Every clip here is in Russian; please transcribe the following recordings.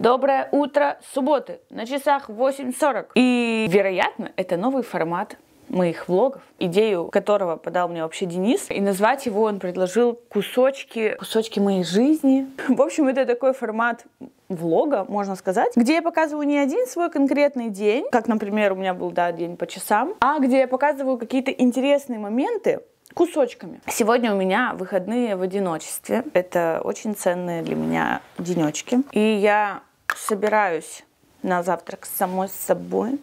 Доброе утро субботы, на часах 8.40. И, вероятно, это новый формат моих влогов, идею которого подал мне вообще Денис. И назвать его он предложил кусочки, кусочки моей жизни. В общем, это такой формат влога, можно сказать, где я показываю не один свой конкретный день, как, например, у меня был, да, день по часам, а где я показываю какие-то интересные моменты, кусочками. Сегодня у меня выходные в одиночестве. Это очень ценные для меня денечки. И я собираюсь на завтрак самой с собой.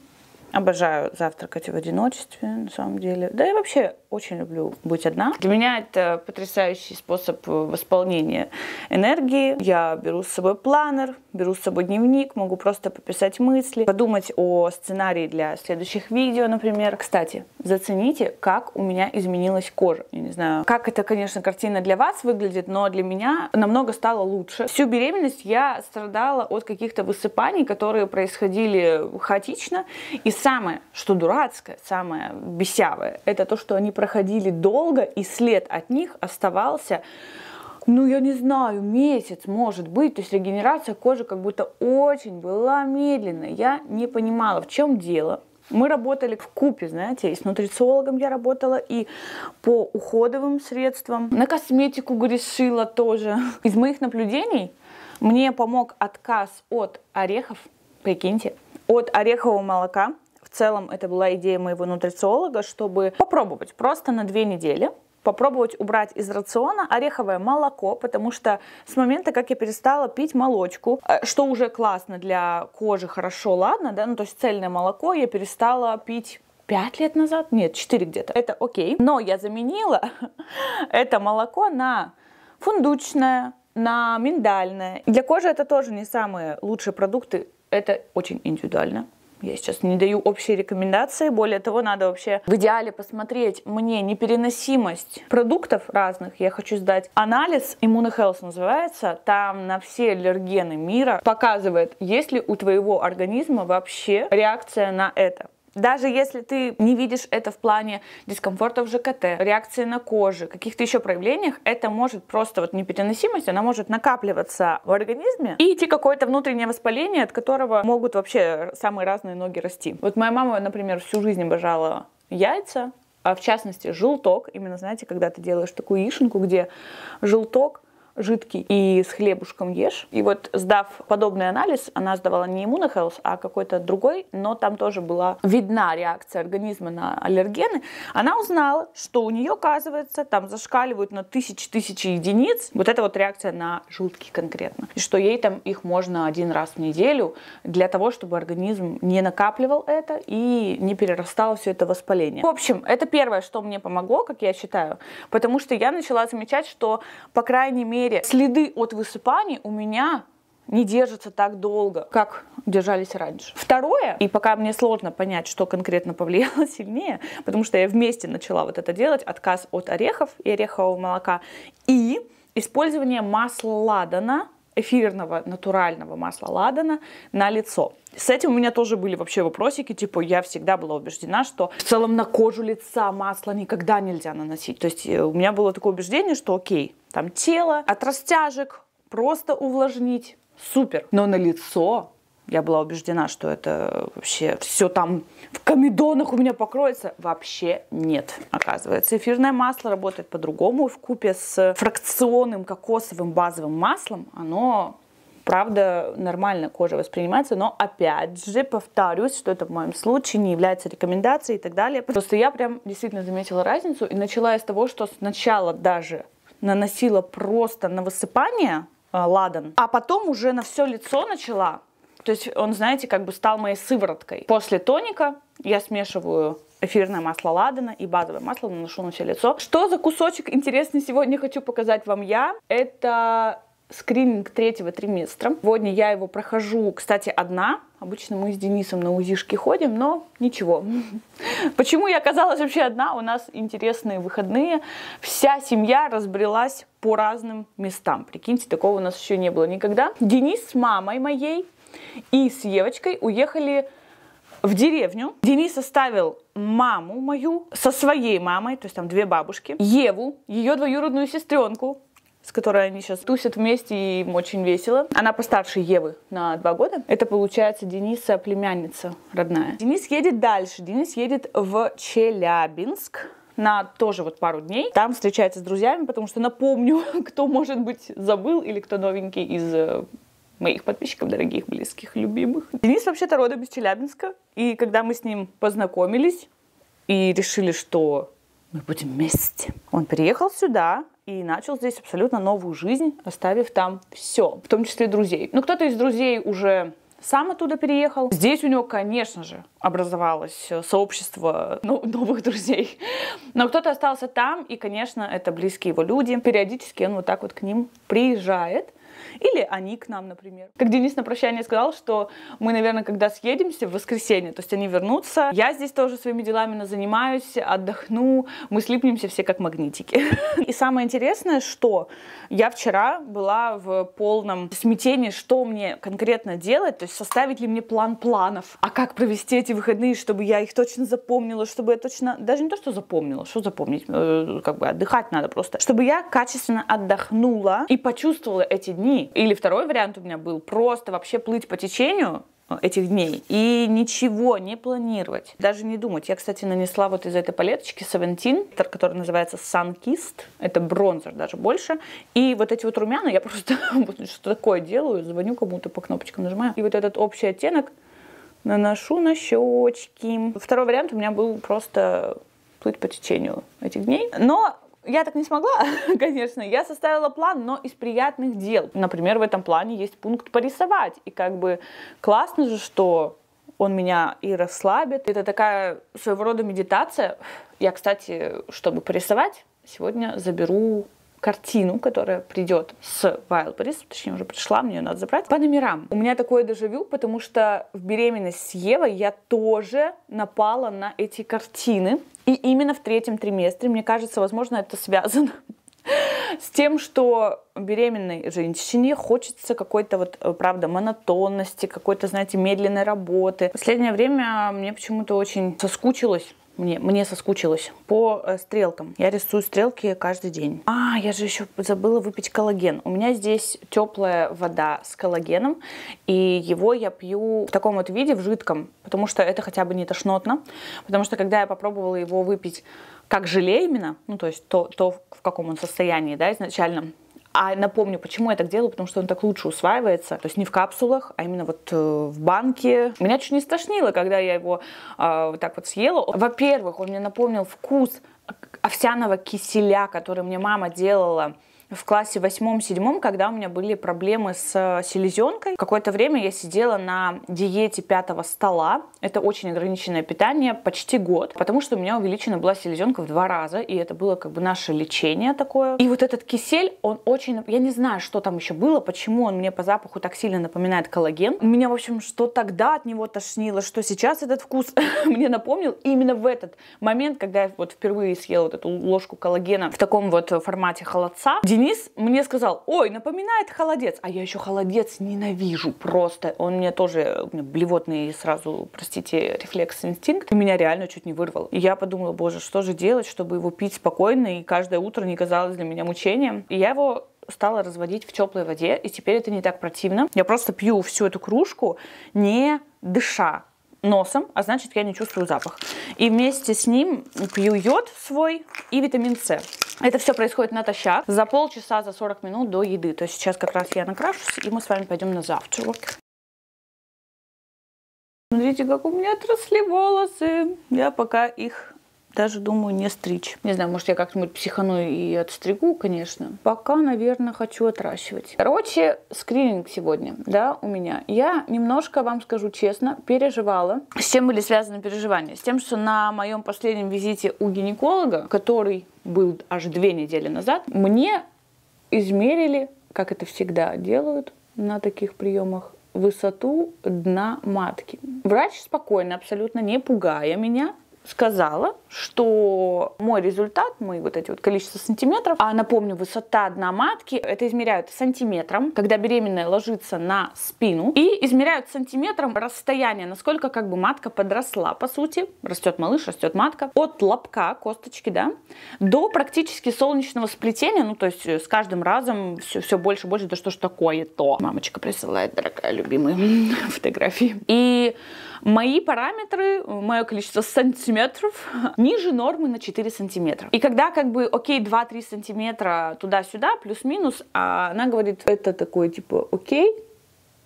Обожаю завтракать в одиночестве, на самом деле. Да и вообще очень люблю быть одна. Для меня это потрясающий способ восполнения энергии. Я беру с собой планер, беру с собой дневник, могу просто пописать мысли, подумать о сценарии для следующих видео, например. Кстати, зацените, как у меня изменилась кожа. Я не знаю, как это, конечно, картина для вас выглядит, но для меня намного стало лучше. Всю беременность я страдала от каких-то высыпаний, которые происходили хаотично. И самое, что дурацкое, самое бесявое, это то, что они проходили долго, и след от них оставался ну, я не знаю, месяц, может быть. То есть регенерация кожи как будто очень была медленная. Я не понимала, в чем дело. Мы работали в купе, знаете, и с нутрициологом я работала, и по уходовым средствам. На косметику грешила тоже. Из моих наблюдений мне помог отказ от орехов, прикиньте, от орехового молока, в целом это была идея моего нутрициолога, чтобы попробовать просто на две недели попробовать убрать из рациона ореховое молоко, потому что с момента, как я перестала пить молочку, э, что уже классно для кожи, хорошо, ладно, да, ну то есть цельное молоко я перестала пить 5 лет назад, нет, 4 где-то, это окей, но я заменила это молоко на фундучное, на миндальное. Для кожи это тоже не самые лучшие продукты, это очень индивидуально. Я сейчас не даю общие рекомендации. Более того, надо вообще в идеале посмотреть мне непереносимость продуктов разных. Я хочу сдать анализ Immunohealth называется. Там на все аллергены мира показывает, есть ли у твоего организма вообще реакция на это. Даже если ты не видишь это в плане дискомфорта в ЖКТ, реакции на коже, каких-то еще проявлениях, это может просто вот непереносимость, она может накапливаться в организме и идти какое-то внутреннее воспаление, от которого могут вообще самые разные ноги расти. Вот моя мама, например, всю жизнь обожала яйца, а в частности желток. Именно, знаете, когда ты делаешь такую яишенку, где желток жидкий и с хлебушком ешь. И вот сдав подобный анализ, она сдавала не иммунохелс, а какой-то другой, но там тоже была видна реакция организма на аллергены. Она узнала, что у нее, оказывается, там зашкаливают на тысячи-тысячи единиц вот эта вот реакция на желтки конкретно. И что ей там их можно один раз в неделю для того, чтобы организм не накапливал это и не перерастало все это воспаление. В общем, это первое, что мне помогло, как я считаю, потому что я начала замечать, что, по крайней мере, мере, следы от высыпаний у меня не держатся так долго, как держались раньше. Второе, и пока мне сложно понять, что конкретно повлияло сильнее, потому что я вместе начала вот это делать, отказ от орехов и орехового молока, и использование масла ладана, эфирного натурального масла ладана на лицо. С этим у меня тоже были вообще вопросики, типа я всегда была убеждена, что в целом на кожу лица масло никогда нельзя наносить. То есть э, у меня было такое убеждение, что окей, там тело от растяжек просто увлажнить, супер. Но на лицо я была убеждена, что это вообще все там в комедонах у меня покроется. Вообще нет. Оказывается, эфирное масло работает по-другому. В купе с фракционным кокосовым базовым маслом оно правда, нормально кожа воспринимается, но опять же повторюсь, что это в моем случае не является рекомендацией и так далее. Просто я прям действительно заметила разницу и начала из того, что сначала даже наносила просто на высыпание э, ладан, а потом уже на все лицо начала. То есть он, знаете, как бы стал моей сывороткой. После тоника я смешиваю эфирное масло ладана и базовое масло наношу на все лицо. Что за кусочек интересный сегодня хочу показать вам я? Это скрининг третьего триместра. Сегодня я его прохожу, кстати, одна. Обычно мы с Денисом на УЗИшки ходим, но ничего. Почему я оказалась вообще одна? У нас интересные выходные. Вся семья разбрелась по разным местам. Прикиньте, такого у нас еще не было никогда. Денис с мамой моей и с Евочкой уехали в деревню. Денис оставил маму мою со своей мамой, то есть там две бабушки, Еву, ее двоюродную сестренку, с которой они сейчас тусят вместе, и им очень весело. Она постарше Евы на два года. Это, получается, Дениса племянница родная. Денис едет дальше. Денис едет в Челябинск на тоже вот пару дней. Там встречается с друзьями, потому что напомню, кто, может быть, забыл или кто новенький из э, моих подписчиков, дорогих, близких, любимых. Денис вообще-то родом из Челябинска. И когда мы с ним познакомились и решили, что мы будем вместе, он переехал сюда, и начал здесь абсолютно новую жизнь, оставив там все, в том числе друзей. Ну, кто-то из друзей уже сам оттуда переехал. Здесь у него, конечно же, образовалось сообщество новых друзей. Но кто-то остался там, и, конечно, это близкие его люди. Периодически он вот так вот к ним приезжает. Или они к нам, например. Как Денис на прощание сказал, что мы, наверное, когда съедемся в воскресенье, то есть они вернутся, я здесь тоже своими делами занимаюсь, отдохну, мы слипнемся все как магнитики. И самое интересное, что я вчера была в полном смятении, что мне конкретно делать, то есть составить ли мне план планов, а как провести эти выходные, чтобы я их точно запомнила, чтобы я точно, даже не то, что запомнила, что запомнить, э, как бы отдыхать надо просто, чтобы я качественно отдохнула и почувствовала эти дни, или второй вариант у меня был просто вообще плыть по течению, э, этих дней и ничего не планировать, даже не думать. Я, кстати, нанесла вот из этой палеточки Seventeen, который называется Sunkissed, это бронзер даже больше, и вот эти вот румяна я просто что такое делаю, звоню кому-то по кнопочкам нажимаю, и вот этот общий оттенок наношу на щечки. Второй вариант у меня был просто плыть по течению этих дней, но я так не смогла, конечно. Я составила план, но из приятных дел. Например, в этом плане есть пункт порисовать. И как бы классно же, что он меня и расслабит. Это такая своего рода медитация. Я, кстати, чтобы порисовать, сегодня заберу картину, которая придет с Wildberries, точнее уже пришла, мне ее надо забрать, по номерам. У меня такое дежавю, потому что в беременность с Евой я тоже напала на эти картины. И именно в третьем триместре, мне кажется, возможно, это связано с тем, что беременной женщине хочется какой-то вот, э, правда, монотонности, какой-то, знаете, медленной работы. В последнее время мне почему-то очень соскучилась мне, мне соскучилось по э, стрелкам. Я рисую стрелки каждый день. А, я же еще забыла выпить коллаген. У меня здесь теплая вода с коллагеном, и его я пью в таком вот виде, в жидком, потому что это хотя бы не тошнотно. Потому что когда я попробовала его выпить как желе именно, ну то есть то, то в каком он состоянии, да, изначально, а напомню, почему я так делаю, потому что он так лучше усваивается. То есть не в капсулах, а именно вот э, в банке. Меня чуть не стошнило, когда я его э, вот так вот съела. Во-первых, он мне напомнил вкус овсяного киселя, который мне мама делала в классе восьмом-седьмом, когда у меня были проблемы с э, селезенкой. Какое-то время я сидела на диете пятого стола. Это очень ограниченное питание, почти год, потому что у меня увеличена была селезенка в два раза, и это было как бы наше лечение такое. И вот этот кисель, он очень... Я не знаю, что там еще было, почему он мне по запаху так сильно напоминает коллаген. Меня, в общем, что тогда от него тошнило, что сейчас этот вкус мне напомнил. И именно в этот момент, когда я вот впервые съела вот эту ложку коллагена в таком вот формате холодца, Денис мне сказал, ой, напоминает холодец. А я еще холодец ненавижу просто. Он мне тоже, у меня блевотный сразу, простите, рефлекс, инстинкт. Меня реально чуть не вырвал. И я подумала, боже, что же делать, чтобы его пить спокойно и каждое утро не казалось для меня мучением. И я его стала разводить в теплой воде, и теперь это не так противно. Я просто пью всю эту кружку, не дыша носом, а значит, я не чувствую запах. И вместе с ним пью йод свой и витамин С. Это все происходит натощак за полчаса, за 40 минут до еды. То есть сейчас как раз я накрашусь, и мы с вами пойдем на завтрак. Смотрите, как у меня отросли волосы. Я пока их даже думаю не стричь. Не знаю, может я как-нибудь психану и отстригу, конечно. Пока, наверное, хочу отращивать. Короче, скрининг сегодня, да, у меня. Я немножко, вам скажу честно, переживала. С чем были связаны переживания? С тем, что на моем последнем визите у гинеколога, который был аж две недели назад, мне измерили, как это всегда делают на таких приемах, высоту дна матки. Врач спокойно, абсолютно не пугая меня, сказала, что мой результат, мой вот эти вот количество сантиметров, а напомню, высота дна матки, это измеряют сантиметром, когда беременная ложится на спину, и измеряют сантиметром расстояние, насколько как бы матка подросла, по сути, растет малыш, растет матка, от лобка, косточки, да, до практически солнечного сплетения, ну, то есть э, с каждым разом все, все больше и больше, да что ж такое-то. Мамочка присылает, дорогая, любимые фотографии. И Мои параметры, мое количество сантиметров ниже нормы на 4 сантиметра. И когда как бы, окей, 2-3 сантиметра туда-сюда, плюс-минус, а она говорит, это такой типа, окей,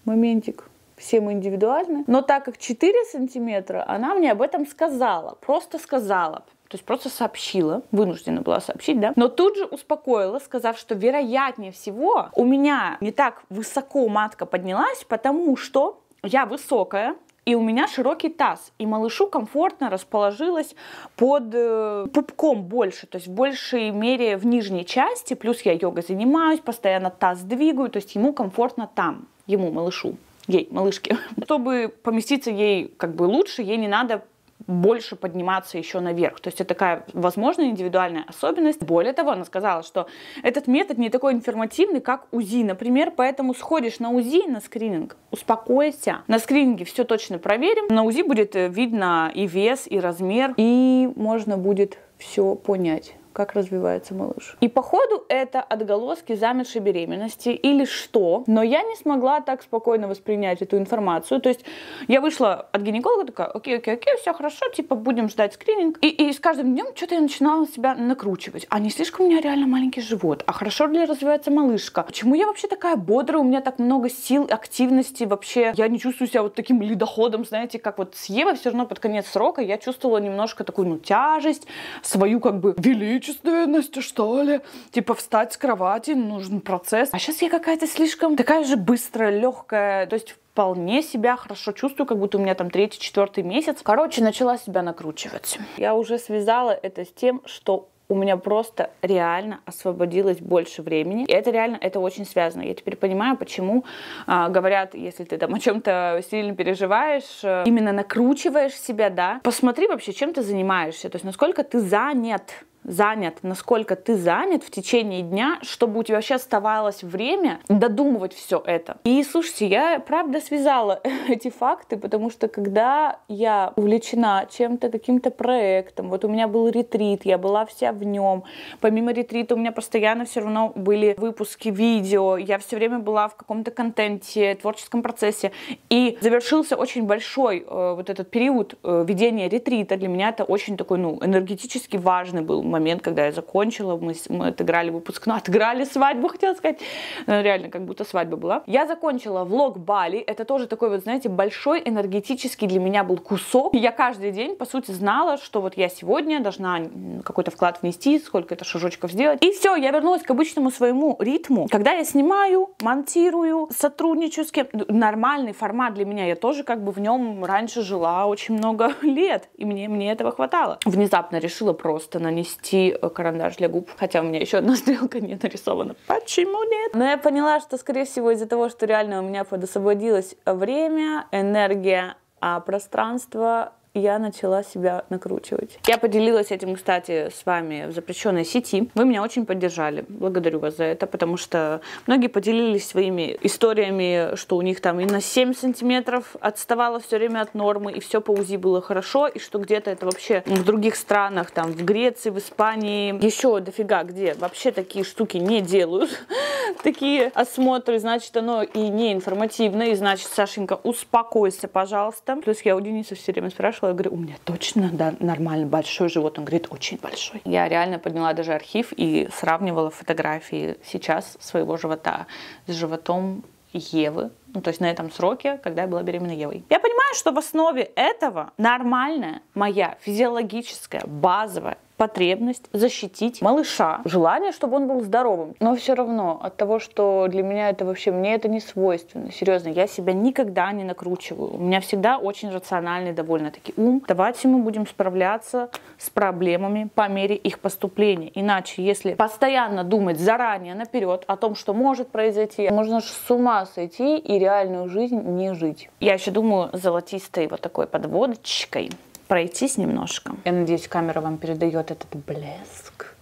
моментик, все мы индивидуальны. Но так как 4 сантиметра, она мне об этом сказала, просто сказала. То есть просто сообщила, вынуждена была сообщить, да. Но тут же успокоила, сказав, что вероятнее всего у меня не так высоко матка поднялась, потому что я высокая, и у меня широкий таз, и малышу комфортно расположилась под э, пупком больше, то есть в большей мере в нижней части, плюс я йогой занимаюсь, постоянно таз двигаю, то есть ему комфортно там, ему, малышу ей, малышке. Чтобы поместиться ей как бы лучше, ей не надо больше подниматься еще наверх. То есть это такая, возможно, индивидуальная особенность. Более того, она сказала, что этот метод не такой информативный, как УЗИ, например, поэтому сходишь на УЗИ, на скрининг, успокойся. На скрининге все точно проверим. На УЗИ будет э, видно и вес, и размер, и можно будет все понять как развивается малыш. И походу это отголоски замершей беременности или что, но я не смогла так спокойно воспринять эту информацию. То есть я вышла от гинеколога, такая, окей, окей, окей, все хорошо, типа будем ждать скрининг. И, и с каждым днем что-то я начинала себя накручивать. А не слишком у меня реально маленький живот? А хорошо ли развивается малышка? Почему я вообще такая бодрая? У меня так много сил, активности вообще. Я не чувствую себя вот таким ледоходом, знаете, как вот с Евой все равно под конец срока я чувствовала немножко такую, ну, тяжесть, свою как бы величие величественность, что ли? Типа встать с кровати, нужен процесс. А сейчас я какая-то слишком такая же быстрая, легкая. То есть вполне себя хорошо чувствую, как будто у меня там третий, четвертый месяц. Короче, начала себя накручивать. Я уже связала это с тем, что у меня просто реально освободилось больше времени. И это реально, это очень связано. Я теперь понимаю, почему а, говорят, если ты там о чем-то сильно переживаешь, э, именно накручиваешь себя, да, посмотри вообще, чем ты занимаешься, то есть насколько ты занят занят, насколько ты занят в течение дня, чтобы у тебя вообще оставалось время додумывать все это. И слушайте, я правда связала эти факты, потому что когда я увлечена чем-то, каким-то проектом, вот у меня был ретрит, я была вся в нем, помимо ретрита у меня постоянно все равно были выпуски видео, я все время была в каком-то контенте, творческом процессе, и завершился очень большой э, вот этот период э, ведения ретрита, для меня это очень такой, ну, энергетически важный был момент, когда я закончила, мы, мы отыграли выпускную, отыграли свадьбу, хотела сказать, э, реально, как будто свадьба была. Я закончила влог Бали, это тоже такой вот, знаете, большой энергетический для меня был кусок. Я каждый день, по сути, знала, что вот я сегодня должна какой-то вклад внести, сколько это шажочков сделать. И все, я вернулась к обычному своему ритму. Когда я снимаю, монтирую, сотрудничаю с кем нормальный формат для меня, я тоже как бы в нем раньше жила очень много лет, и мне, мне этого хватало. Внезапно решила просто нанести нанести э, карандаш для губ, хотя у меня еще одна стрелка не нарисована. Почему нет? Но я поняла, что, скорее всего, из-за того, что реально у меня подосвободилось время, энергия, а пространство я начала себя накручивать. Я поделилась этим, кстати, с вами в запрещенной сети. Вы меня очень поддержали. Благодарю вас за это, потому что многие поделились своими историями, что у них там и на 7 сантиметров отставало все время от нормы, и все по УЗИ было хорошо, и что где-то это вообще в других странах, там в Греции, в Испании, еще дофига где вообще такие штуки не делают. Такие осмотры, значит, оно и не информативно, и значит, Сашенька, успокойся, пожалуйста. Плюс я у Дениса все время спрашиваю, спрашивала, я говорю, у меня точно да, нормально большой живот? Он говорит, очень большой. Я реально подняла даже архив и сравнивала фотографии сейчас своего живота с животом Евы, ну, то есть на этом сроке, когда я была беременна Евой. Я понимаю, что в основе этого нормальная моя физиологическая, базовая потребность защитить малыша, желание, чтобы он был здоровым. Но все равно от того, что для меня это вообще, мне это не свойственно. Серьезно, я себя никогда не накручиваю. У меня всегда очень рациональный, довольно-таки ум. Давайте мы будем справляться с проблемами по мере их поступления. Иначе, если постоянно думать заранее, наперед о том, что может произойти, можно же с ума сойти и реальную жизнь не жить. Я еще думаю золотистой вот такой подводочкой пройтись немножко. Я надеюсь, камера вам передает этот блеск.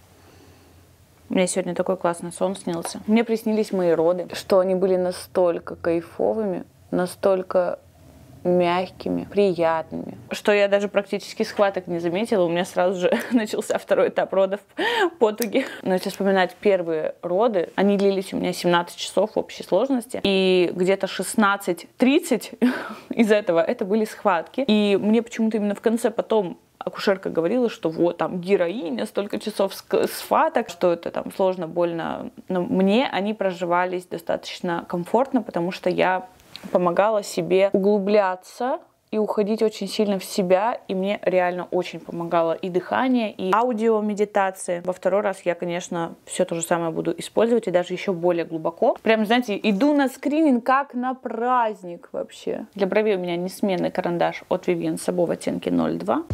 У меня сегодня такой классный сон снился. Мне приснились мои роды, что они были настолько кайфовыми, настолько мягкими, приятными, что я даже практически схваток не заметила. У меня сразу же начался второй этап родов потуги. Но если вспоминать первые роды, они длились у меня 17 часов в общей сложности. И где-то 16-30 из этого это были схватки. И мне почему-то именно в конце потом акушерка говорила, что вот там героиня, столько часов схваток, что это там сложно, больно. Но мне они проживались достаточно комфортно, потому что я помогала себе углубляться и уходить очень сильно в себя, и мне реально очень помогало и дыхание, и аудио медитации. Во второй раз я, конечно, все то же самое буду использовать, и даже еще более глубоко. Прям, знаете, иду на скрининг как на праздник вообще. Для бровей у меня несменный карандаш от Vivienne Sabo в оттенке 02.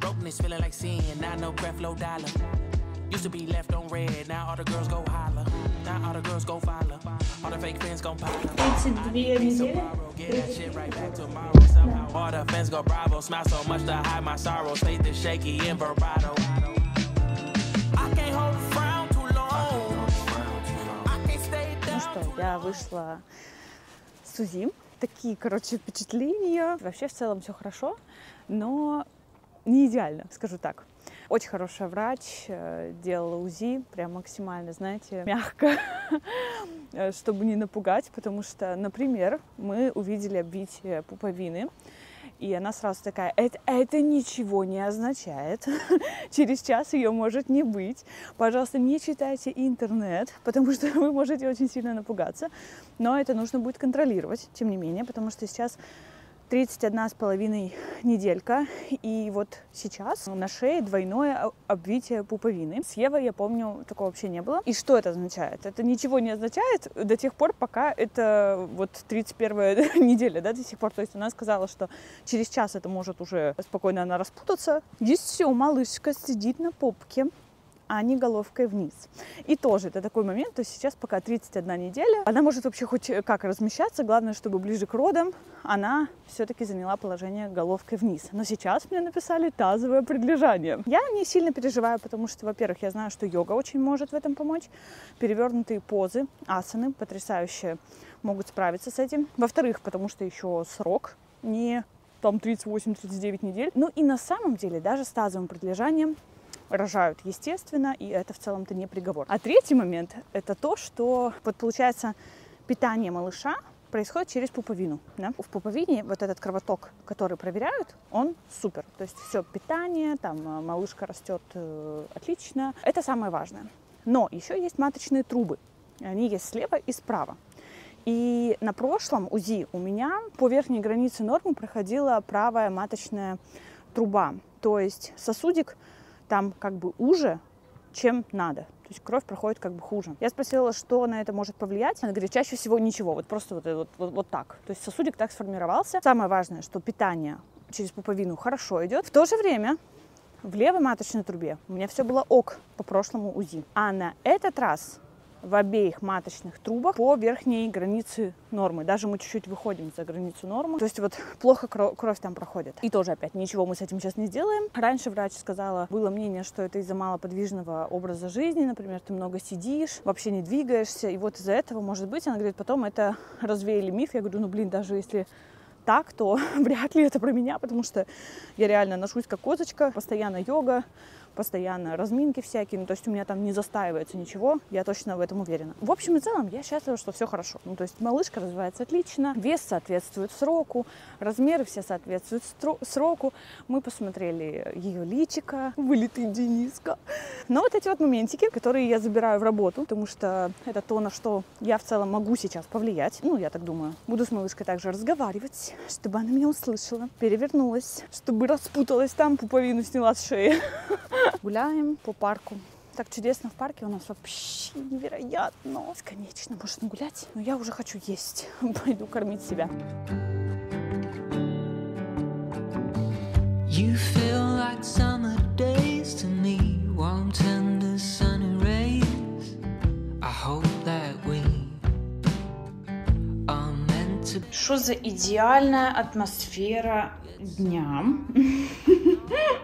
But I feeling like sin, I know breath, low dollar. Used to be left on red, now all the girls go holler. Now all the girls go follow. All the fake fans gon' pile up. 32 недели. Get that shit right back tomorrow somehow. All the fans go bravo. Smile so much to hide my sorrows. Faith is shaky in vibrato. I can't hold a frown too long. I can't stay down. Ну что, я вышла с УЗИ. Такие, короче, впечатления. Вообще в целом все хорошо, но не идеально, скажу так. Очень хорошая врач, э, делала УЗИ, прям максимально, знаете, мягко, чтобы не напугать, потому что, например, мы увидели обвитие пуповины, и она сразу такая, это, это ничего не означает. Через час ее может не быть. Пожалуйста, не читайте интернет, потому что вы можете очень сильно напугаться. Но это нужно будет контролировать, тем не менее, потому что сейчас 31 с половиной неделька. И вот сейчас на шее двойное обвитие пуповины. С Евой, я помню, такого вообще не было. И что это означает? Это ничего не означает до тех пор, пока это вот 31 неделя, да, до сих пор. То есть она сказала, что через час это может уже спокойно она распутаться. Здесь все, малышка сидит на попке а не головкой вниз. И тоже это такой момент, то есть сейчас пока 31 неделя, она может вообще хоть как размещаться, главное, чтобы ближе к родам она все-таки заняла положение головкой вниз. Но сейчас мне написали тазовое предлежание. Я не сильно переживаю, потому что, во-первых, я знаю, что йога очень может в этом помочь. Перевернутые позы, асаны потрясающие могут справиться с этим. Во-вторых, потому что еще срок не там 38-39 недель. Ну и на самом деле даже с тазовым предлежанием рожают естественно, и это в целом-то не приговор. А третий момент – это то, что вот получается питание малыша происходит через пуповину. Да? В пуповине вот этот кровоток, который проверяют, он супер. То есть все питание, там э, малышка растет э, отлично. Это самое важное. Но еще есть маточные трубы. Они есть слева и справа. И на прошлом УЗИ у меня по верхней границе нормы проходила правая маточная труба. То есть сосудик там как бы уже, чем надо. То есть кровь проходит как бы хуже. Я спросила, что на это может повлиять. Она говорит, чаще всего ничего, вот просто вот, вот, вот, вот так. То есть сосудик так сформировался. Самое важное, что питание через пуповину хорошо идет. В то же время в левой маточной трубе у меня все было ок по прошлому УЗИ. А на этот раз в обеих маточных трубах по верхней границе нормы. Даже мы чуть-чуть выходим за границу нормы. То есть вот плохо кровь, там проходит. И тоже опять ничего мы с этим сейчас не сделаем. Раньше врач сказала, было мнение, что это из-за малоподвижного образа жизни, например, ты много сидишь, вообще не двигаешься, и вот из-за этого, может быть, она говорит, потом это развеяли миф. Я говорю, ну блин, даже если так, то вряд ли это про меня, потому что я реально ношусь как козочка, постоянно йога, постоянно разминки всякие, ну, то есть у меня там не застаивается ничего, я точно в этом уверена. В общем и целом, я счастлива, что все хорошо. Ну, то есть малышка развивается отлично, вес соответствует сроку, размеры все соответствуют сроку. Мы посмотрели ее личика, вылитый Дениска. Но вот эти вот моментики, которые я забираю в работу, потому что это то, на что я в целом могу сейчас повлиять. Ну, я так думаю. Буду с малышкой также разговаривать, чтобы она меня услышала, перевернулась, чтобы распуталась там, пуповину сняла с шеи. Гуляем по парку. Так чудесно в парке у нас вообще невероятно. Бесконечно можно гулять, но я уже хочу есть. Пойду кормить себя. You feel like summer days to me, warm tender sunny rays. I hope that we что за идеальная атмосфера дня.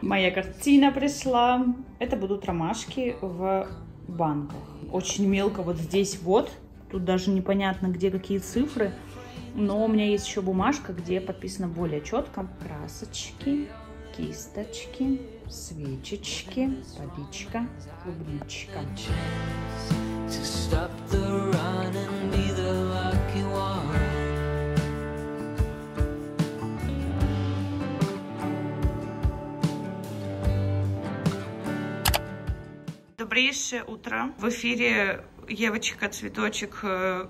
Моя картина пришла. Это будут ромашки в банках. Очень мелко вот здесь вот. Тут даже непонятно, где какие цифры. Но у меня есть еще бумажка, где подписано более четко. Красочки, кисточки, свечечки, водичка, клубничка. Добрейшее утро. В эфире Евочка, цветочек, э,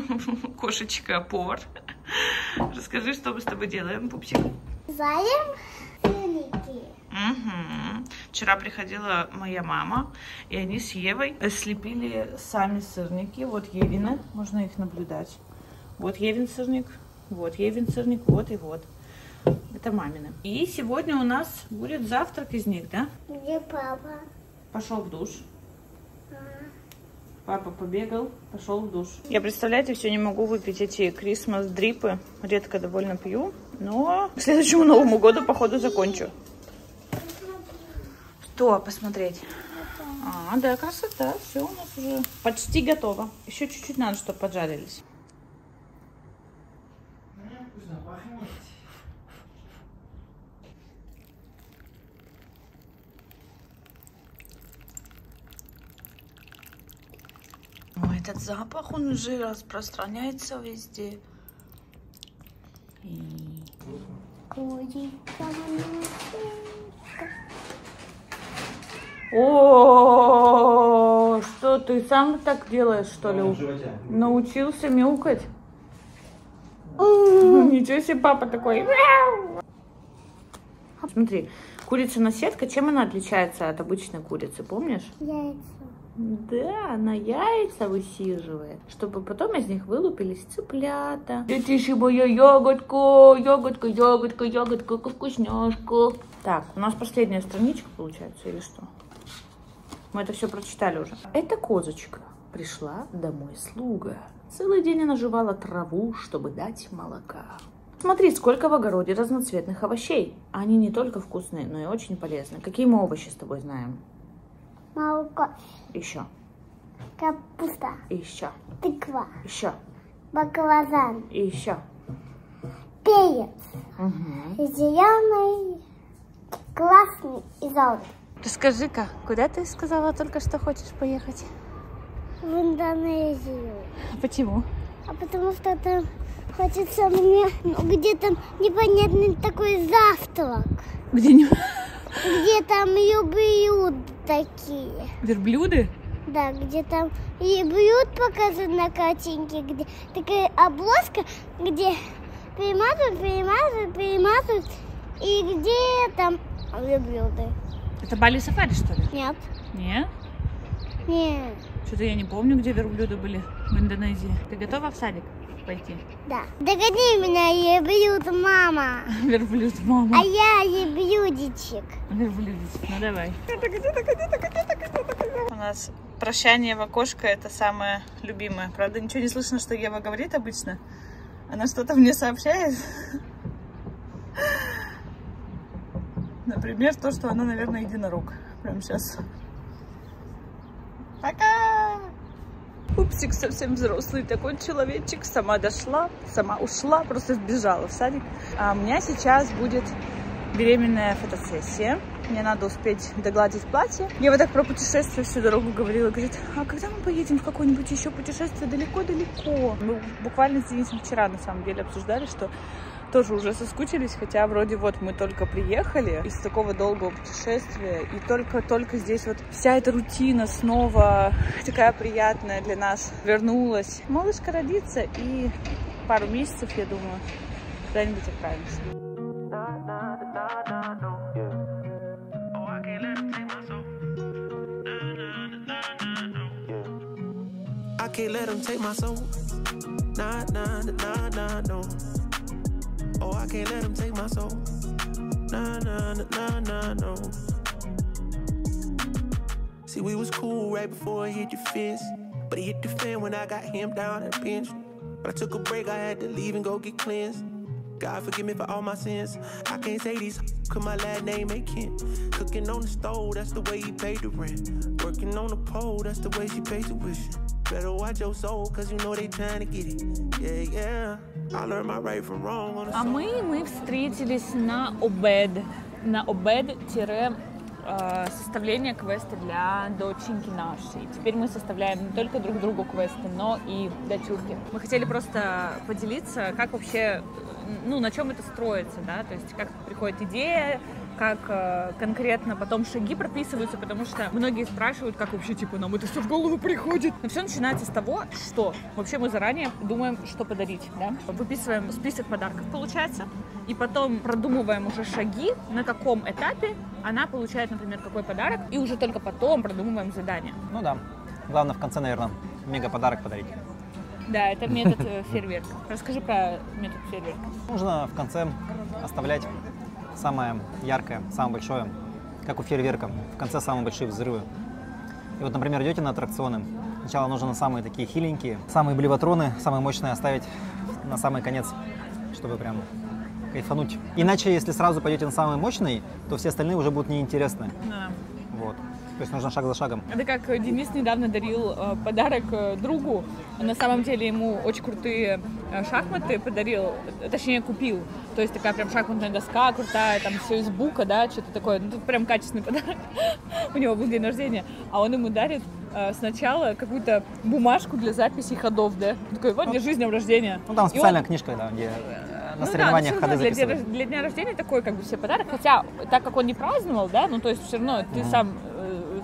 кошечка, повар. Расскажи, что мы с тобой делаем, пупсик. Варим сырники. Угу. Вчера приходила моя мама, и они с Евой слепили сами сырники. Вот Евины, можно их наблюдать. Вот Евин сырник, вот Евин сырник, вот и вот. Это мамины. И сегодня у нас будет завтрак из них, да? Где папа? Пошел в душ. Папа побегал, пошел в душ. Я, представляете, все не могу выпить эти крисмас дрипы. Редко довольно пью, но к следующему Новому году, походу, закончу. Что посмотреть? А, да, красота. Все у нас уже почти готово. Еще чуть-чуть надо, чтобы поджарились. О, этот запах, он уже распространяется везде. И... О, что ты сам так делаешь, что ли? Научился мяукать? Ничего себе, папа такой. Смотри, курица на сетка, чем она отличается от обычной курицы, помнишь? Яйца. Да, она яйца высиживает, чтобы потом из них вылупились цыплята. Детиши моя ягодка, ягодка, ягодка, ягодка, вкусняшка. Так, у нас последняя страничка получается или что? Мы это все прочитали уже. Эта козочка пришла домой слуга. Целый день она жевала траву, чтобы дать молока. Смотри, сколько в огороде разноцветных овощей. Они не только вкусные, но и очень полезны. Какие мы овощи с тобой знаем? Молоко. Еще, Капуста. еще, Тыква. еще, Баклажан. еще. Перец. Угу. Зеленый. Классный и желтый. Расскажи-ка, куда ты сказала только что хочешь поехать? В Индонезию. Почему? А потому что там хочется мне ну, где-то непонятный такой завтрак. Где не... Где там люблют такие. Верблюды? Да, где там и блюд показывают на картинке, где такая обложка, где перемазывают, перемазывают, перемазывают, и где там верблюды. Это Бали Сафари, что ли? Нет, Нет? нет, Что-то я не помню, где верблюды были в Индонезии. Ты готова в садик пойти? да. Догони меня, верблюд, мама. Верблюд, мама. А я верблюдичек. Верблюдик, ну давай. У нас прощание в окошко это самое любимое. Правда, ничего не слышно, что Ева говорит обычно. Она что-то мне сообщает. Например, то, что она, наверное, единорог. Прямо сейчас. Пока! Пупсик совсем взрослый такой человечек. Сама дошла, сама ушла, просто сбежала в садик. А у меня сейчас будет беременная фотосессия. Мне надо успеть догладить платье. Я вот так про путешествие всю дорогу говорила. Говорит, а когда мы поедем в какое-нибудь еще путешествие далеко-далеко? Мы буквально с Денисом вчера на самом деле обсуждали, что тоже уже соскучились, хотя вроде вот мы только приехали из такого долгого путешествия, и только-только здесь вот вся эта рутина снова такая приятная для нас вернулась. Малышка родится, и пару месяцев, я думаю, куда-нибудь отправимся. I can't let them take my soul. Nah, nah, nah, nah, no. I can't let them take my soul. Nah, nah, nah, nah, no. See, we was cool right before I hit your fist. But it hit the fan when I got him down and pinched. But I took a break, I had to leave and go get cleansed. God forgive me for all my sins. I can't say these cause my last name ain't Kent. Cooking on the stove, that's the way he paid the rent. Working on the pole, that's the way she paid the tuition. Better watch your soul, cause you know they trying to get it. Yeah, yeah. А мы, мы встретились на обед. На обед-составление квеста для доченьки нашей. Теперь мы составляем не только друг другу квесты, но и дочурки. Мы хотели просто поделиться, как вообще, ну, на чем это строится, да, то есть как приходит идея, как э, конкретно потом шаги прописываются, потому что многие спрашивают, как вообще, типа, нам это все в голову приходит. Но все начинается с того, что вообще мы заранее думаем, что подарить, да? Выписываем список подарков, получается, и потом продумываем уже шаги, на каком этапе она получает, например, какой подарок, и уже только потом продумываем задание. Ну да. Главное в конце, наверное, мега подарок подарить. Да, это метод э, фейерверка. Расскажи про метод фейерверка. Нужно в конце оставлять самое яркое, самое большое, как у фейерверка. В конце самые большие взрывы. И вот, например, идете на аттракционы. Сначала нужно самые такие хиленькие, самые блевотроны, самые мощные оставить на самый конец, чтобы прям кайфануть. Иначе, если сразу пойдете на самый мощный, то все остальные уже будут неинтересны. Да. Вот. То есть нужно шаг за шагом. Это как Денис недавно дарил э, подарок э, другу. На самом деле ему очень крутые э, шахматы подарил, точнее купил. То есть такая прям шахматная доска крутая, там все из бука, да, что-то такое. Ну тут прям качественный подарок. У него был день рождения, а он ему дарит сначала какую-то бумажку для записи ходов, да. Такой, вот, держи с днем рождения. Ну там специальная он- книжка, да, где на ну соревнованиях да, ну, ходы для, дня, для дня рождения такой как бы себе подарок, хотя так как он не праздновал, да, ну то есть все равно ты сам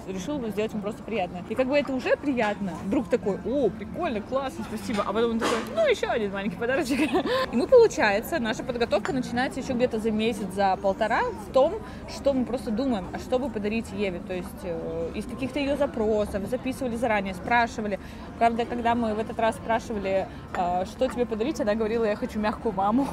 решил сделать ему просто приятно. И как бы это уже приятно. Друг такой, о, прикольно, классно, спасибо. А потом он такой, ну еще один маленький подарочек. И мы, получается, наша подготовка начинается еще где-то за месяц, за полтора в том, что мы просто думаем, а что бы подарить Еве. То есть э, из каких-то ее запросов, записывали заранее, спрашивали. Правда, когда мы в этот раз спрашивали, э, что тебе подарить, она говорила, я хочу мягкую маму.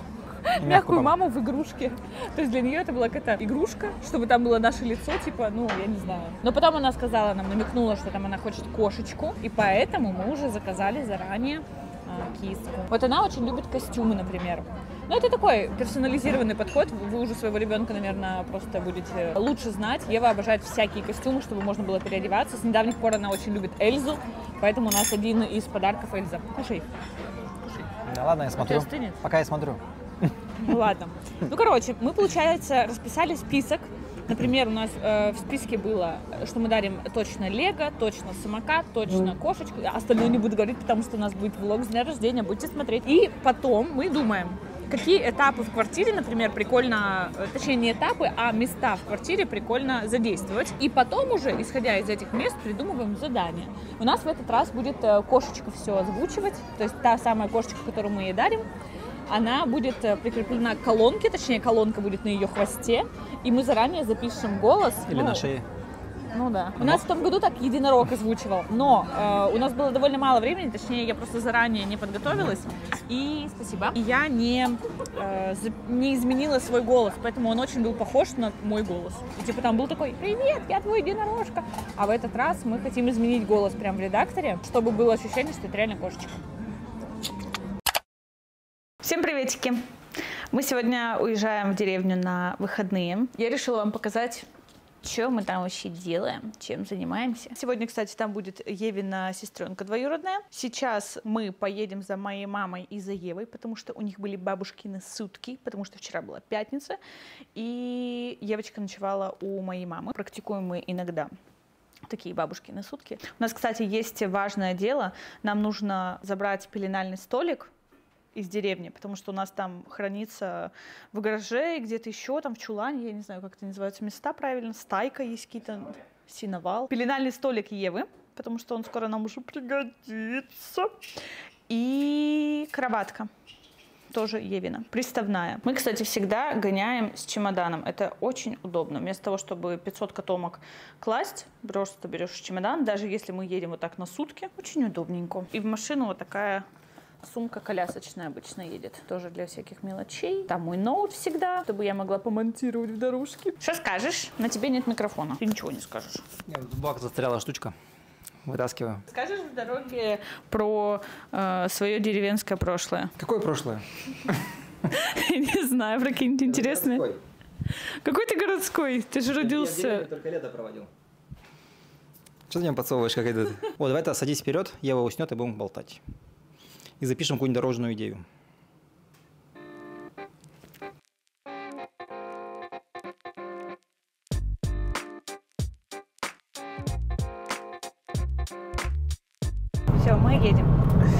Мягкую маму. маму в игрушке. То есть для нее это была какая-то игрушка, чтобы там было наше лицо, типа, ну, я не знаю. Но потом она сказала нам, намекнула, что там она хочет кошечку, и поэтому мы уже заказали заранее а, киску. Вот она очень любит костюмы, например. Ну, это такой персонализированный подход. Вы уже своего ребенка, наверное, просто будете лучше знать. Ева обожает всякие костюмы, чтобы можно было переодеваться. С недавних пор она очень любит Эльзу, поэтому у нас один из подарков Эльза. Кушай. Да ладно, я смотрю. остынет? Пока я смотрю. Ну ладно. Ну, короче, мы, получается, расписали список. Например, у нас э, в списке было, что мы дарим точно Лего, точно самокат, точно кошечку. Остальное не буду говорить, потому что у нас будет влог с дня рождения, будете смотреть. И потом мы думаем, какие этапы в квартире, например, прикольно, э, точнее не этапы, а места в квартире прикольно задействовать. И потом уже, исходя из этих мест, придумываем задание. У нас в этот раз будет э, кошечка все озвучивать, то есть та самая кошечка, которую мы ей дарим, она будет э, прикреплена к колонке, точнее колонка будет на ее хвосте, и мы заранее запишем голос. Или ну, на шее. Ну да. У нас в том году так единорог озвучивал, но э, у нас было довольно мало времени, точнее я просто заранее не подготовилась, и спасибо. И я не, э, не изменила свой голос, поэтому он очень был похож на мой голос. И типа там был такой, привет, я твой единорожка. А в этот раз мы хотим изменить голос прямо в редакторе, чтобы было ощущение, что это реально кошечка. Приветики! Мы сегодня уезжаем в деревню на выходные. Я решила вам показать, что мы там вообще делаем, чем занимаемся. Сегодня, кстати, там будет Евина сестренка двоюродная. Сейчас мы поедем за моей мамой и за Евой, потому что у них были бабушкины сутки, потому что вчера была пятница, и Евочка ночевала у моей мамы. Практикуем мы иногда такие бабушкины сутки. У нас, кстати, есть важное дело. Нам нужно забрать пеленальный столик из деревни, потому что у нас там хранится в гараже где-то еще, там в чулане, я не знаю, как это называются места правильно, стайка есть какие-то, синовал. Пеленальный столик Евы, потому что он скоро нам уже пригодится. И кроватка тоже Евина, приставная. Мы, кстати, всегда гоняем с чемоданом. Это очень удобно. Вместо того, чтобы 500 котомок класть, просто берешь чемодан, даже если мы едем вот так на сутки, очень удобненько. И в машину вот такая Сумка колясочная обычно едет, тоже для всяких мелочей. Там мой ноут всегда, чтобы я могла помонтировать в дорожке. Что скажешь? На тебе нет микрофона. Ты ничего не скажешь. В бак застряла штучка. вытаскиваю. Скажешь в дороге про э, свое деревенское прошлое? Какое прошлое? Не знаю, про какие-нибудь интересные. Какой ты городской? Ты же родился... только лето проводил. Что ты мне подсовываешь, как это? О, давай то садись вперед, Ева уснет и будем болтать. И запишем какую-нибудь дорожную идею. Все, мы едем.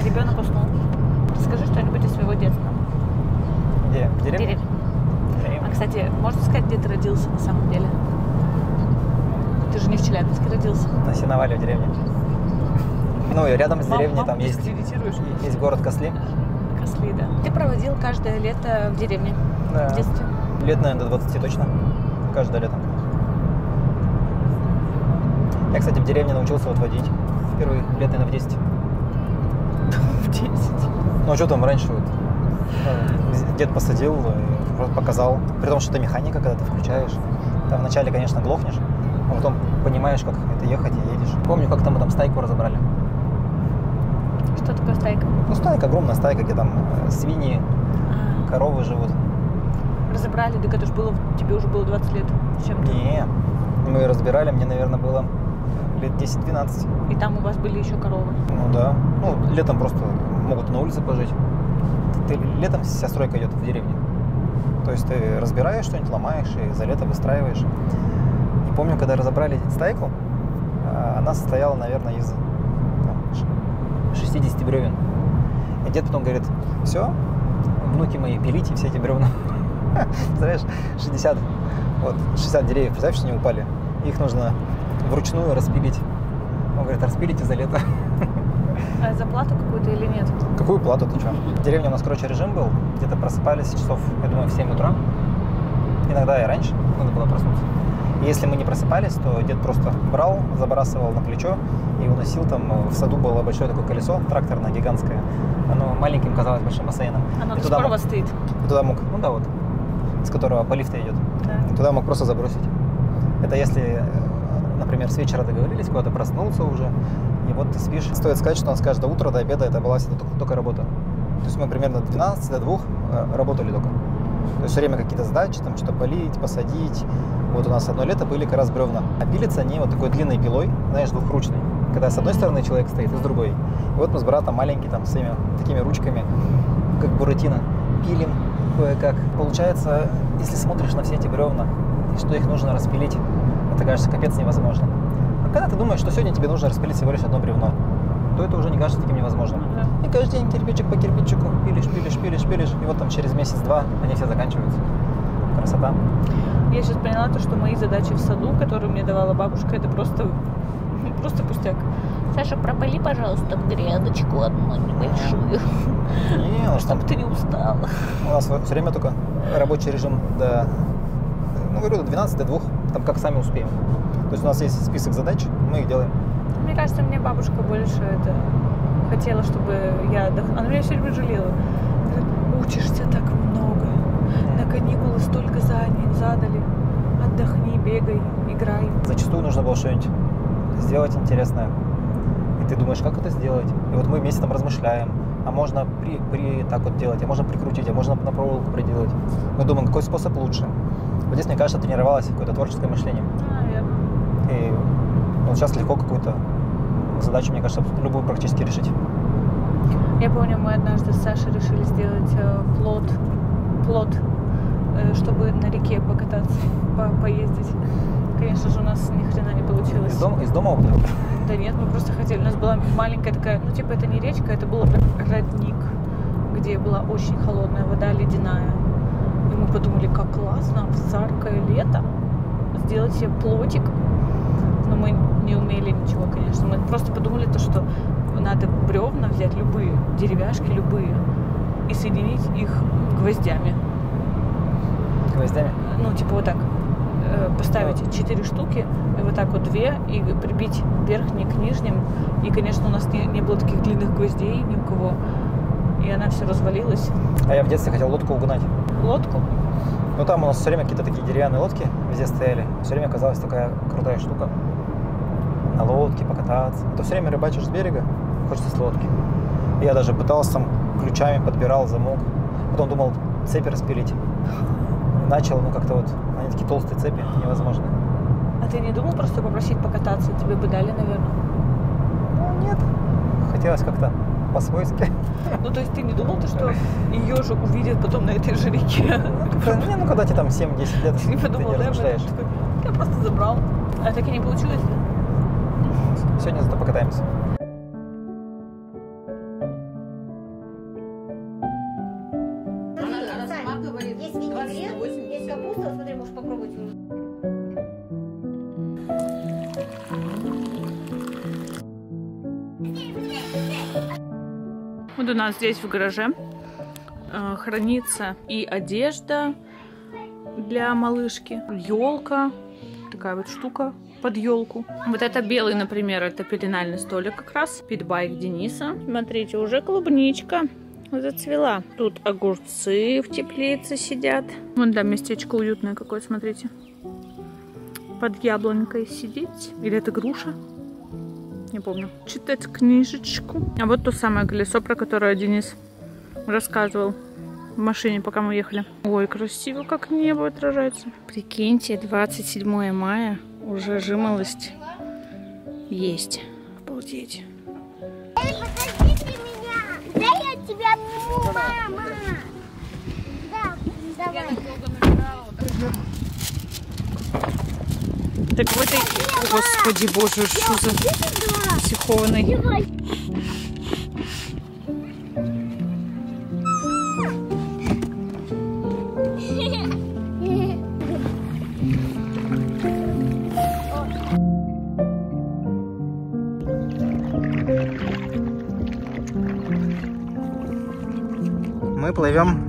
Ребенок уснул. Расскажи что-нибудь из своего детства. Где? В деревне? Деревня. А, кстати, можно сказать, где ты родился на самом деле? Ты же не в Челябинске родился. На Сеновале в деревне. Ну и рядом с деревней там есть, есть город Косли. Косли, да. Ты проводил каждое лето в деревне Да. в детстве. Лет, наверное, до 20 точно. Каждое лето. Я, кстати, в деревне научился вот водить. Впервые лет, наверное, в 10. В 10. Ну, а что там раньше вот? э, Дед посадил, э, просто показал. При том, что это механика, когда ты включаешь. Там вначале, конечно, глохнешь, а потом понимаешь, как это ехать и едешь. Помню, как там мы там стайку разобрали. Что такое стайка? Ну, стайка, огромная стайка, где там э, свиньи, коровы живут. Разобрали, так это же было, тебе уже было 20 лет. с чем-то. Не, мы ее разбирали, мне, наверное, было лет 10-12. И там у вас были еще коровы. Ну да. Ну, летом просто могут на улице пожить. Ты летом вся стройка идет в деревне. То есть ты разбираешь что-нибудь, ломаешь и за лето выстраиваешь. И помню, когда разобрали стайку, а, она состояла, наверное, из 60 бревен. И дед потом говорит, все, внуки мои, пилите все эти бревна. Представляешь, 60, вот, 60 деревьев, представляешь, что они упали. Их нужно вручную распилить. Он говорит, распилите за лето. А за плату какую-то или нет? Какую плату ты что? В деревне у нас, короче, режим был. Где-то просыпались часов, я думаю, в 7 утра. Иногда и раньше надо было проснуться. И если мы не просыпались, то дед просто брал, забрасывал на плечо и уносил там. э, В саду было большое такое колесо, тракторное, гигантское. Оно маленьким казалось большим бассейном. Оно И до туда сих пор мог- стоит. и туда мог, ну да, вот, с которого по лифту идет. Да. И туда мог просто забросить. Это если, э, например, с вечера договорились, куда-то проснулся уже, и вот ты спишь. Стоит сказать, что у нас каждое утро до обеда это была всегда только, только работа. То есть мы примерно до 12 до 2 э, работали только. То есть все время какие-то задачи, там что-то полить, посадить. Вот у нас одно лето были как раз бревна. А пилятся они вот такой длинной пилой, знаешь, двухручной. Когда с одной стороны человек стоит, и с другой. И вот мы с братом маленький там своими такими ручками, как буратино, пилим кое-как. Получается, если смотришь на все эти бревна, что их нужно распилить, это кажется капец невозможно. А когда ты думаешь, что сегодня тебе нужно распилить всего лишь одно бревно, то это уже не кажется таким невозможным. И каждый день кирпичик по кирпичику пилишь, пилишь, пилишь, пилишь, и вот там через месяц-два они все заканчиваются. Красота. Я сейчас поняла то, что мои задачи в саду, которые мне давала бабушка, это просто, просто пустяк. Саша, пропали, пожалуйста, грядочку одну небольшую, Не, у нас там чтобы ты не устала. у нас все время только рабочий режим до, ну, говорю, до 12, до 2, там как сами успеем. То есть у нас есть список задач, мы их делаем. Мне кажется, мне бабушка больше это хотела, чтобы я отдохнула. Она меня все время жалела. Говорит, учишься так много. На каникулы столько задали. Отдохни, бегай, играй. Зачастую нужно было что-нибудь сделать интересное. И ты думаешь, как это сделать? И вот мы вместе там размышляем. А можно при, при так вот делать, а можно прикрутить, а можно на проволоку приделать. Мы думаем, какой способ лучше. Вот здесь, мне кажется, тренировалось какое-то творческое мышление. Наверное. И вот сейчас легко какую-то задачу, мне кажется, любую практически решить. Я помню, мы однажды с Сашей решили сделать э, плот, плот, э, чтобы на реке покататься, по- поездить. Конечно же, у нас ни хрена не получилось. Из дома, из дома опыт? Да нет, мы просто хотели. У нас была маленькая такая, ну типа это не речка, это был родник, где была очень холодная вода, ледяная. И мы подумали, как классно в жаркое лето сделать себе плотик. Но мы не умели ничего, конечно. Мы просто подумали то, что надо бревна взять любые, деревяшки любые, и соединить их гвоздями. Гвоздями? Ну, типа вот так. э, Поставить четыре штуки, и вот так вот две, и прибить верхний к нижним. И, конечно, у нас не, не было таких длинных гвоздей ни у кого. И она все развалилась. А я в детстве хотел лодку угнать. Лодку. Ну там у нас все время какие-то такие деревянные лодки везде стояли. Все время казалась такая крутая штука. на лодке покататься. А то все время рыбачишь с берега, хочется с лодки. Я даже пытался там ключами подбирал замок. Потом думал цепи распилить. Начал, ну как-то вот, они такие толстые цепи, невозможно. А ты не думал просто попросить покататься? Тебе бы дали, наверное. Ну нет, хотелось как-то по-свойски. Ну, то есть ты не думал, то, что ее же увидят потом на этой же реке? Не, ну когда тебе там 7-10 лет, Ты не ты подумал, не об этом? размышляешь. Я просто забрал. А так и не получилось? Сегодня зато покатаемся. Нас здесь в гараже э, хранится и одежда для малышки, елка, такая вот штука под елку. Вот это белый, например, это пеленальный столик как раз. Питбайк Дениса. Смотрите, уже клубничка зацвела. Тут огурцы в теплице сидят. Вон, да, местечко уютное какое, смотрите. Под яблонькой сидеть. Или это груша? Не помню, читать книжечку. А вот то самое колесо, про которое Денис рассказывал в машине, пока мы ехали. Ой, красиво, как небо отражается. Прикиньте, 27 мая, уже жимолость есть. Обалдеть. Подождите меня. Да я тебя обниму, мама. Да, давай. Так в этой... Господи боже, что за психованный. Мы плывем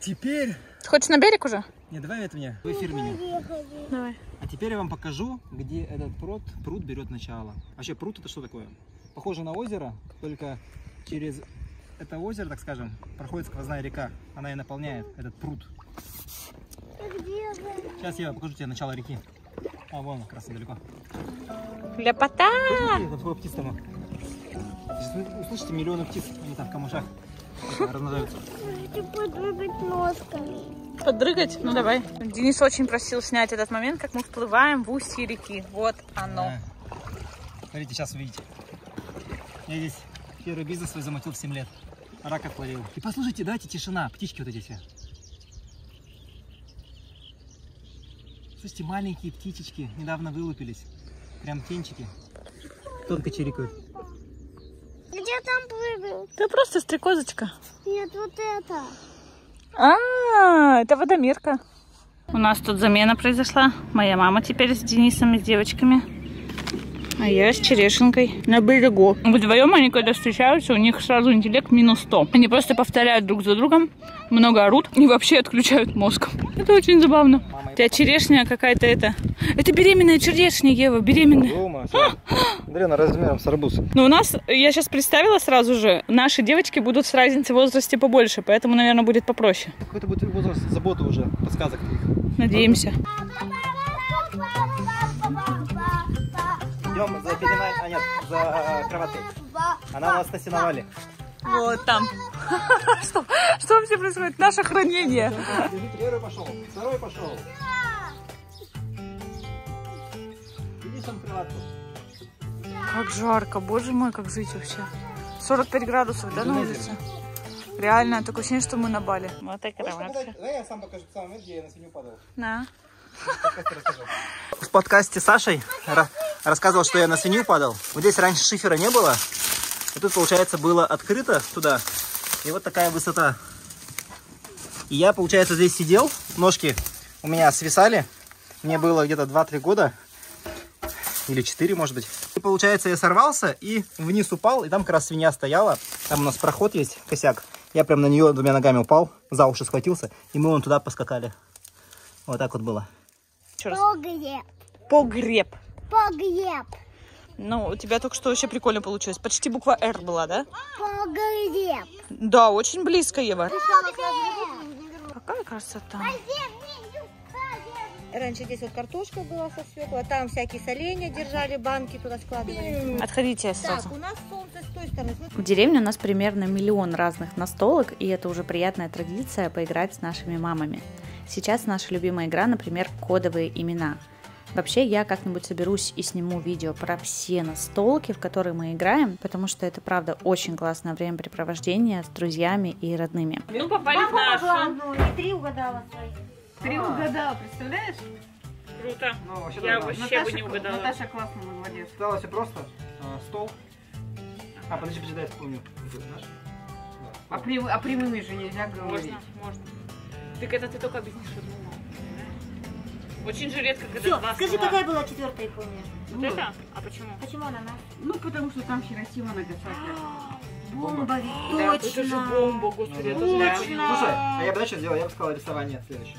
А теперь... Хочешь на берег уже? Не, давай это мне. В эфир меня. Давай. А теперь я вам покажу, где этот пруд, пруд берет начало. Вообще пруд это что такое? Похоже на озеро, только через это озеро, так скажем, проходит сквозная река. Она и наполняет этот пруд. Вы? Сейчас я покажу тебе начало реки. А, вон, как раз недалеко. Ляпота! Слышите, там сколько птиц там? Услышите миллионы птиц, они там в камышах Хочу подрыгать ножками. Подрыгать? Ну давай. Денис очень просил снять этот момент, как мы всплываем в устье реки. Вот оно. Да. Смотрите, сейчас увидите. Я здесь первый бизнес свой замутил в 7 лет. Раков ловил. И послушайте, давайте тишина, птички вот эти все. Слушайте, маленькие птичечки недавно вылупились. Прям птенчики. Тонко чирикают. Где там прыгают? Это просто стрекозочка. Нет, вот это. А, это водомерка. У нас тут замена произошла. Моя мама теперь с Денисом и с девочками. А я с черешенкой на берегу. Вдвоем они, когда встречаются, у них сразу интеллект минус 100. Они просто повторяют друг за другом, много орут и вообще отключают мозг. Это очень забавно. У тебя черешня какая-то это... Это беременная черешня, Ева, беременная. Дома. Смотри, она размером с арбуз. Но у нас, я сейчас представила сразу же, наши девочки будут с разницей в возрасте побольше, поэтому, наверное, будет попроще. Какой-то будет возраст заботы уже, подсказок. Надеемся. Идем за пеленой, а нет, за кроваткой. Она у нас на сеновале. Вот там. Что, что вообще происходит? Наше хранение. Первый пошел, второй пошел. Иди там кроватку. Как жарко, боже мой, как жить вообще. 45 градусов, да, на улице? Реально, такое ощущение, что мы на Бали. Вот и кроватка. Давай я сам покажу сам где я на свинью падал. На. В подкасте с Сашей ра- рассказывал, что я на свинью падал. Вот здесь раньше шифера не было. И тут, получается, было открыто туда. И вот такая высота. И я, получается, здесь сидел. Ножки у меня свисали. Мне было где-то 2-3 года. Или 4, может быть. И, получается, я сорвался и вниз упал. И там как раз свинья стояла. Там у нас проход есть, косяк. Я прям на нее двумя ногами упал. За уши схватился. И мы вон туда поскакали. Вот так вот было. Еще раз. Погреб. Погреб. Погреб. Ну, у тебя только что вообще прикольно получилось. Почти буква «Р» была, да? Погреб. Да, очень близко, Ева. Какая красота. Раньше здесь вот картошка была со свекла, там всякие соленья держали, банки туда складывали. Отходите, Так, у нас солнце с той стороны. В деревне у нас примерно миллион разных настолок, и это уже приятная традиция поиграть с нашими мамами. Сейчас наша любимая игра, например, кодовые имена. Вообще, я как-нибудь соберусь и сниму видео про все настолки, в которые мы играем, потому что это, правда, очень классное времяпрепровождение с друзьями и родными. Ну, попали в одну, и три угадала свои. Три угадала, представляешь? Круто. Ну, вообще Я да. вообще бы не угадала. Наташа классно, молодец. Стало все просто. А, стол. А, подожди, подожди, я вспомню. Знаешь? А, прям- а прямыми же нельзя говорить. Можно, можно. Так это ты только объяснишь одну? Очень же редко, когда Все, два скажи, стола. какая была четвертая, помнишь? Вот это? А почему? Почему она нас? Ну, потому что там Хиросима, Нагасаки. Бомба ведь, Да, точно. это же бомба, господи, это же Точно. я. Слушай, а я бы знаешь, что сделал? Я бы сказал рисование следующее.